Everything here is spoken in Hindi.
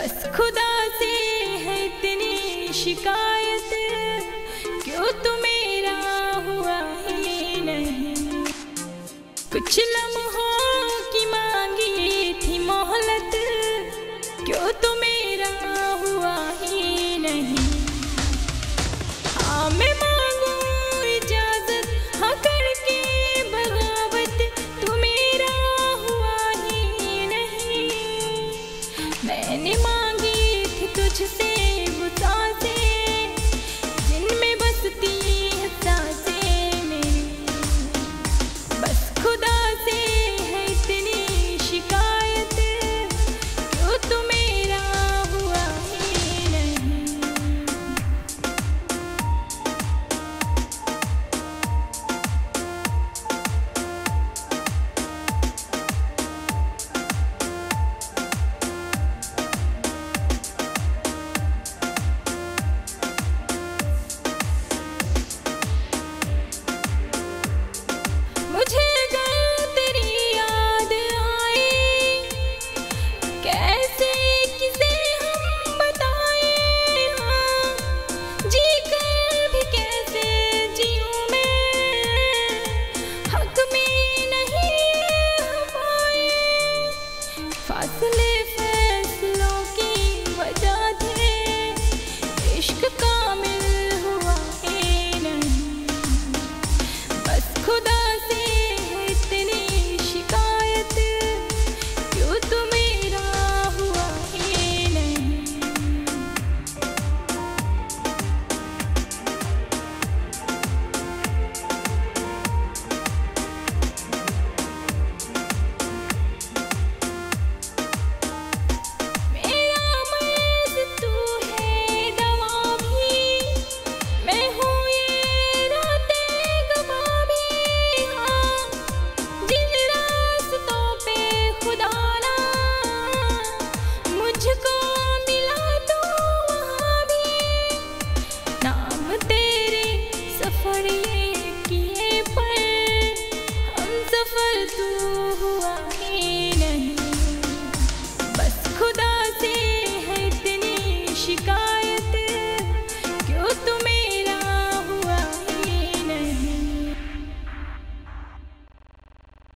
बस खुदा से है इतनी शिकायत क्यों तू मेरा हुआ ही नहीं? कुछ लम्हों की मांगी थी मोहलत, क्यों तू मेरा हुआ ही नहीं? हाँ मैं